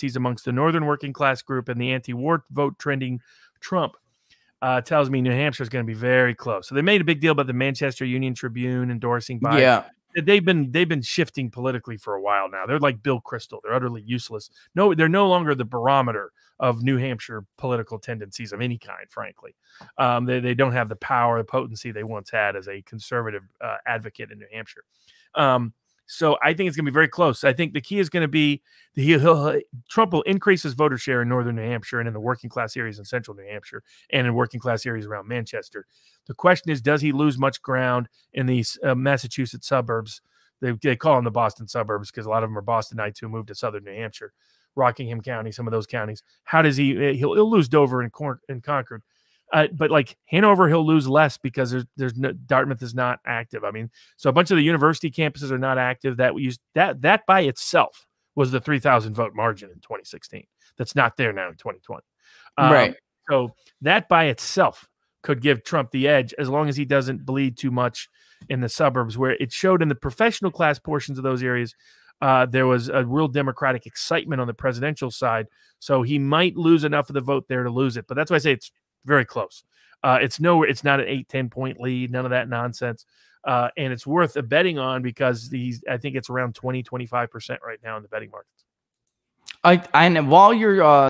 tendencies amongst the northern working class group and the anti-war vote trending Trump uh, tells me New Hampshire is going to be very close. So they made a big deal about the Manchester Union Tribune endorsing Biden. Yeah. They've been they've been shifting politically for a while now. They're like Bill Kristol. They're utterly useless. No, they're no longer the barometer of New Hampshire political tendencies of any kind. Frankly, um, they they don't have the power, the potency they once had as a conservative uh, advocate in New Hampshire. Um, so I think it's going to be very close. I think the key is going to be the he'll, he'll, Trump will increase his voter share in northern New Hampshire and in the working class areas in central New Hampshire and in working class areas around Manchester. The question is, does he lose much ground in these uh, Massachusetts suburbs? They, they call them the Boston suburbs because a lot of them are Bostonites who moved to southern New Hampshire, Rockingham County, some of those counties. How does he? Eh, he'll, he'll lose Dover and, and Concord. Uh, but like Hanover, he'll lose less because there's there's no Dartmouth is not active. I mean, so a bunch of the university campuses are not active. That we use that that by itself was the 3,000 vote margin in 2016. That's not there now in 2020. Um, right. So that by itself could give Trump the edge as long as he doesn't bleed too much in the suburbs, where it showed in the professional class portions of those areas. Uh, there was a real Democratic excitement on the presidential side. So he might lose enough of the vote there to lose it. But that's why I say it's very close. Uh, it's nowhere. It's not an eight, 10 point lead. None of that nonsense. Uh, and it's worth a betting on because these, I think it's around 20, 25% right now in the betting markets. I, and while you're uh,